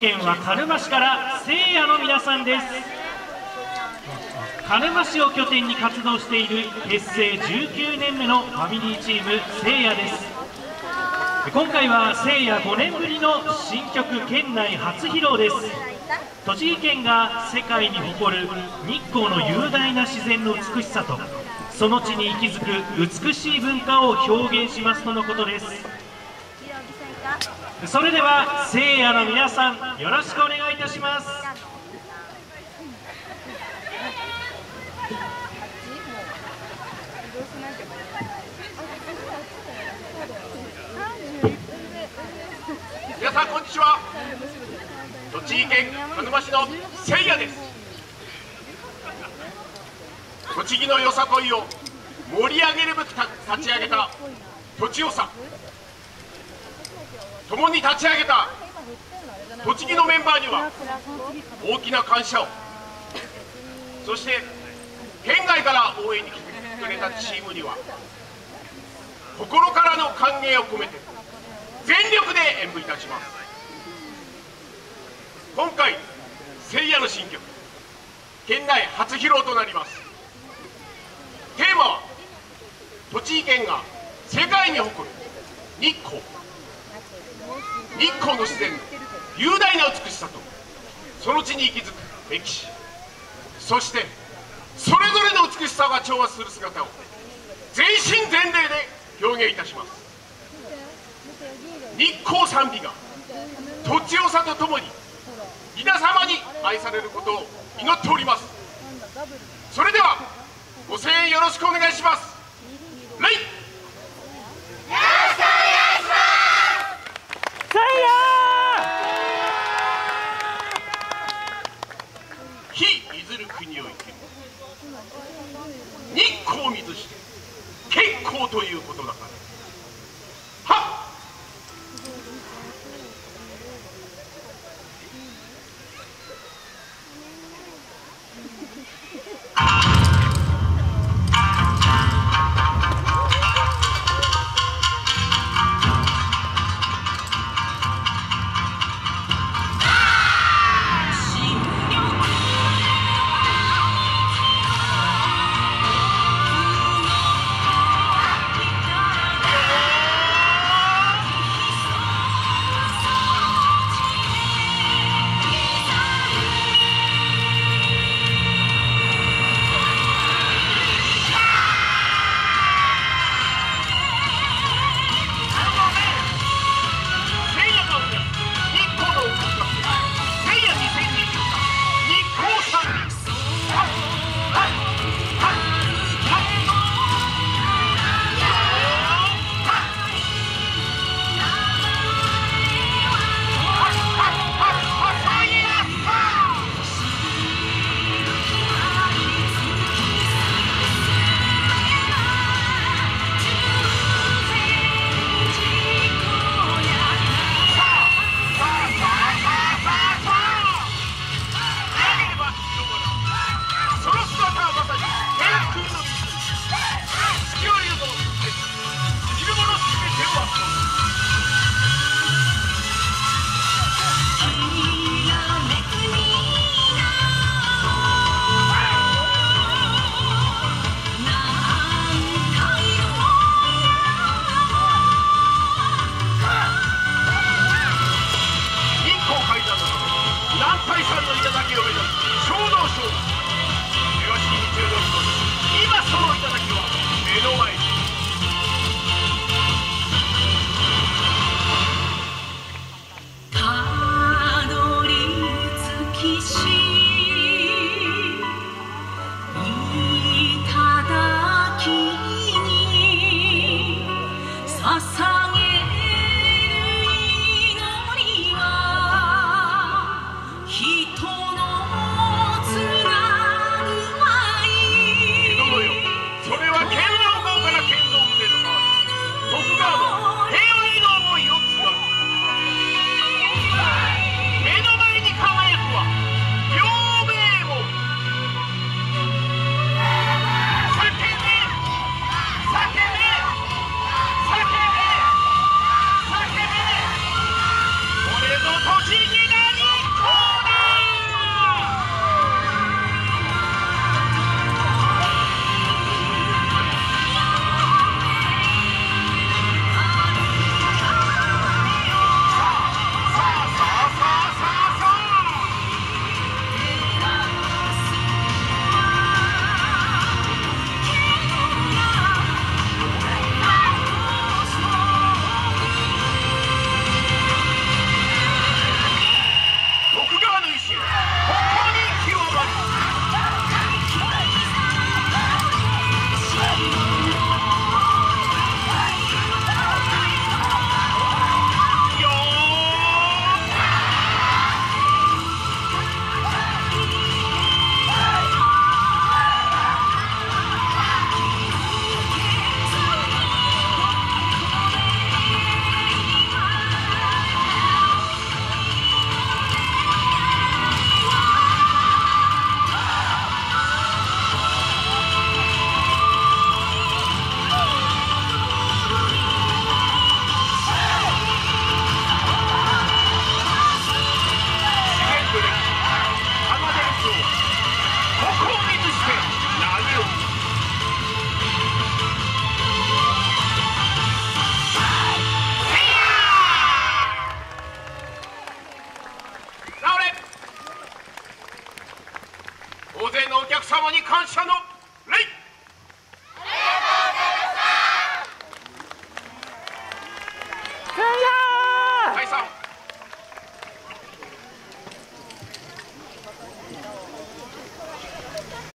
県は鹿沼市から聖夜の皆さんです。鹿沼市を拠点に活動している結成19年目のファミリーチーム聖夜です。今回は聖夜5年ぶりの新曲県内初披露です。栃木県が世界に誇る日光の雄大な自然の美しさとその地に息づく美しい文化を表現しますとのことです。それでは聖夜の皆さんよろしくお願いいたします。皆さんこんにちは。栃木県鹿沼市の聖夜です。栃木のよさこいを盛り上げるべく立ち上げた栃尾さん。共に立ち上げた。栃木のメンバーには大きな感謝を。そして県外から応援に来てくれたチームには心からの歓迎を込めて全力で演舞いたします。今回聖夜の新曲県内初披露となります。テーマは栃木県が世界に誇る日光。日光の自然雄大な美しさとその地に息づく歴史。そしてそれぞれの美しさが調和する姿を全身全霊で表現いたします。日光賛美が土地よさとともに皆様に愛されることを祈っております。それではご声援よろしくお願いします。法ということだから。